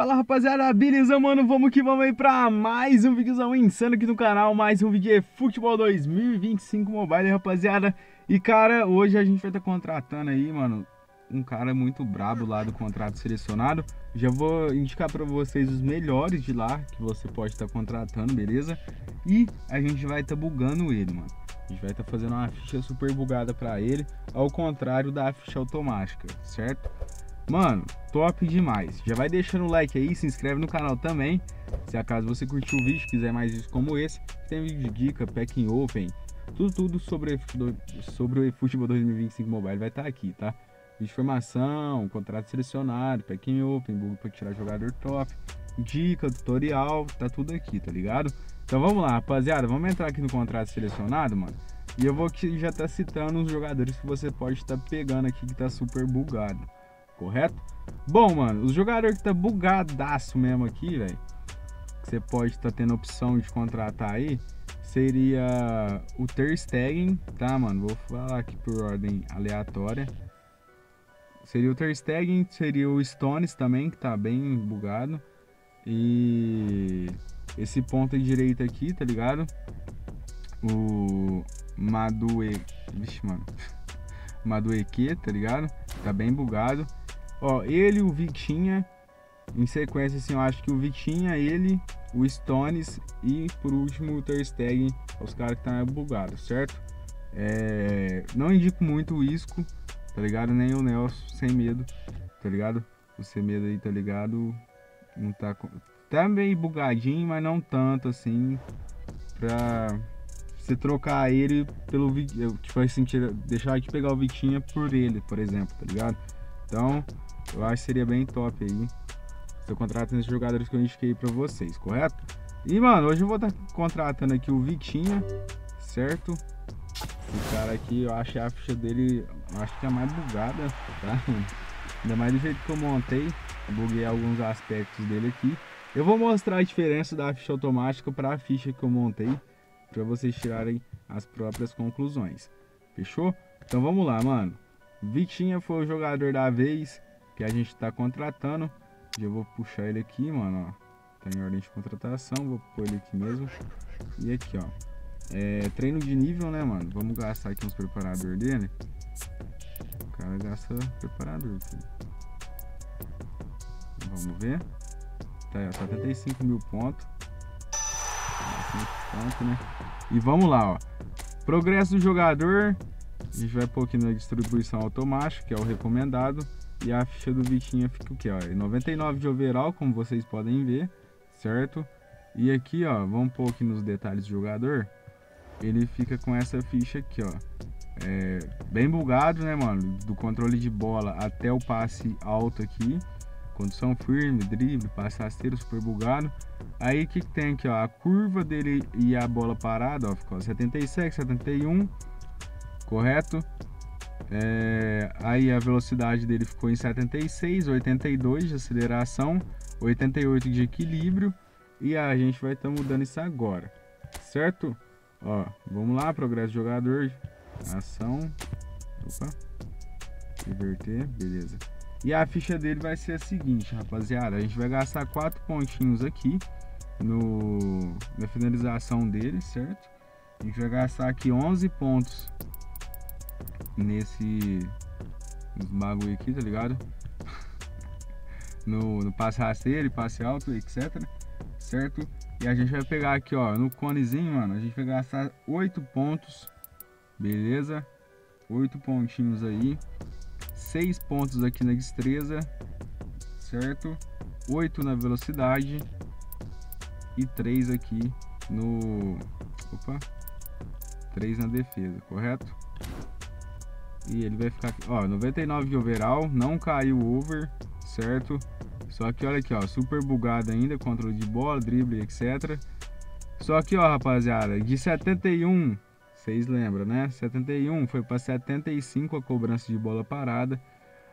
Fala rapaziada, beleza mano? Vamos que vamos aí pra mais um vídeozão insano aqui no canal Mais um vídeo de Futebol 2025 Mobile, rapaziada E cara, hoje a gente vai estar tá contratando aí, mano Um cara muito brabo lá do contrato selecionado Já vou indicar pra vocês os melhores de lá Que você pode estar tá contratando, beleza? E a gente vai estar tá bugando ele, mano a gente vai estar tá fazendo uma ficha super bugada para ele, ao contrário da ficha automática, certo? Mano, top demais. Já vai deixando o like aí, se inscreve no canal também. Se acaso você curtiu o vídeo, quiser mais vídeos como esse, tem vídeo de dica, packing open, tudo, tudo sobre, sobre o Futebol 2025 Mobile vai estar tá aqui, tá? Vídeo de formação, contrato selecionado, packing open, bug para tirar jogador top, dica, tutorial, tá tudo aqui, tá ligado? Então vamos lá, rapaziada, vamos entrar aqui no contrato selecionado, mano. E eu vou aqui já tá citando os jogadores que você pode estar tá pegando aqui que tá super bugado correto? Bom, mano, os jogadores que tá bugadaço mesmo aqui, velho, que você pode estar tá tendo opção de contratar aí, seria o Ter Stegen, tá, mano? Vou falar aqui por ordem aleatória. Seria o Ter Stegen, seria o Stones também, que tá bem bugado. E esse ponto direito aqui, tá ligado? O Madue... Vixe, mano. Madueque, tá ligado? Tá bem bugado. Ó, ele, o Vitinha, em sequência, assim, eu acho que o Vitinha, ele, o Stones e, por último, o Ter Stegen, os caras que tá bugado, certo? É, não indico muito o Isco, tá ligado? Nem o Nelson, sem medo, tá ligado? O sem medo aí, tá ligado? Não tá... Tá meio bugadinho, mas não tanto, assim, pra você trocar ele pelo... Tipo assim, deixar de pegar o Vitinha por ele, por exemplo, tá ligado? Então, eu acho que seria bem top aí. Se eu contrato esses jogadores que eu indiquei pra vocês, correto? E, mano, hoje eu vou estar tá contratando aqui o Vitinha, certo? Esse cara aqui, eu acho a ficha dele, acho que é mais bugada, tá? Ainda mais do jeito que eu montei. Eu buguei alguns aspectos dele aqui. Eu vou mostrar a diferença da ficha automática para a ficha que eu montei, para vocês tirarem as próprias conclusões. Fechou? Então vamos lá, mano. Vitinha foi o jogador da vez que a gente tá contratando. Já vou puxar ele aqui, mano, ó. Tá em ordem de contratação, vou pôr ele aqui mesmo. E aqui, ó. É, treino de nível, né, mano? Vamos gastar aqui uns preparador dele. O cara gasta preparador. Vamos ver. Tá aí, ó, 75 mil pontos. Ponto, né? E vamos lá, ó. Progresso do jogador. A gente vai pôr aqui na distribuição automática, que é o recomendado. E a ficha do Vitinha fica o que? Ó, 99 de overall, como vocês podem ver, certo? E aqui, ó, vamos pôr aqui nos detalhes do jogador. Ele fica com essa ficha aqui, ó. É, bem bugado, né, mano? Do controle de bola até o passe alto aqui. Condição firme, drible, passe rasteiro, super bugado. Aí o que, que tem aqui, ó? A curva dele e a bola parada, ó, ficou 77, 71, correto? É, aí a velocidade dele ficou em 76, 82 de aceleração, 88 de equilíbrio e a gente vai estar tá mudando isso agora, certo? Ó, vamos lá, progresso jogador, ação, opa, inverter, beleza. E a ficha dele vai ser a seguinte, rapaziada, a gente vai gastar quatro pontinhos aqui no, na finalização dele, certo? A gente vai gastar aqui 11 pontos nesse bagulho aqui, tá ligado? no, no passe rasteiro passe alto, etc. Certo? E a gente vai pegar aqui, ó, no conezinho, mano, a gente vai gastar 8 pontos, beleza? 8 pontinhos aí. 6 pontos aqui na destreza, certo? 8 na velocidade e 3 aqui no... Opa! 3 na defesa, correto? E ele vai ficar, ó, 99 de overall, não caiu over, certo? Só que olha aqui, ó, super bugado ainda, controle de bola, drible, etc. Só que, ó, rapaziada, de 71, vocês lembram, né? 71 foi para 75 a cobrança de bola parada.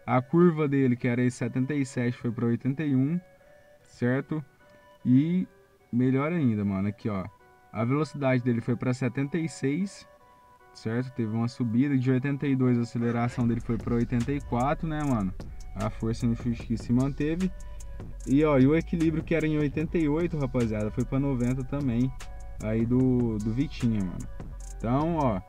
A curva dele, que era 77, foi para 81, certo? E melhor ainda, mano, aqui, ó. A velocidade dele foi para 76 certo? Teve uma subida de 82, a aceleração dele foi para 84, né, mano? A força no que se manteve. E ó, e o equilíbrio que era em 88, rapaziada, foi pra 90 também. Aí do, do Vitinha, mano. Então, ó.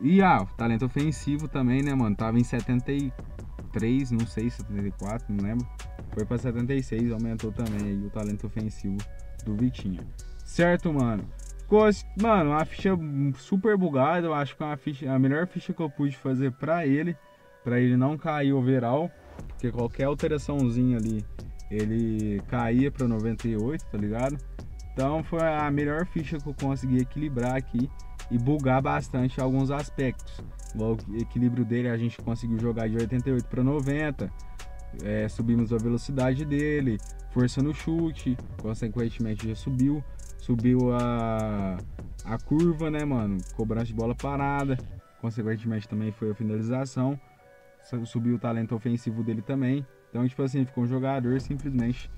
E ah, o talento ofensivo também, né, mano? Tava em 73, não sei, 74, não lembro. Foi pra 76, aumentou também aí o talento ofensivo do Vitinha. Certo, mano? Ficou, mano, uma ficha super bugada. Eu acho que é uma ficha, a melhor ficha que eu pude fazer pra ele. Pra ele não cair overall. Porque qualquer alteraçãozinha ali, ele caía pra 98, tá ligado? Então foi a melhor ficha que eu consegui equilibrar aqui e bugar bastante alguns aspectos. O equilíbrio dele a gente conseguiu jogar de 88 para 90, é, subimos a velocidade dele, força no chute, consequentemente já subiu, subiu a, a curva, né, mano? Cobrança de bola parada, consequentemente também foi a finalização, subiu o talento ofensivo dele também. Então, tipo assim, ficou um jogador simplesmente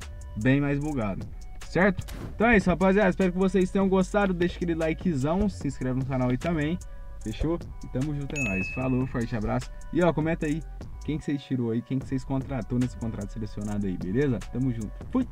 bem mais bugado. Certo? Então é isso, rapaziada. Espero que vocês tenham gostado. Deixa aquele likezão, se inscreve no canal aí também. Fechou? Tamo junto, é nóis. Falou, forte abraço. E ó, comenta aí quem que vocês tirou aí, quem que vocês contratou nesse contrato selecionado aí, beleza? Tamo junto. Fui!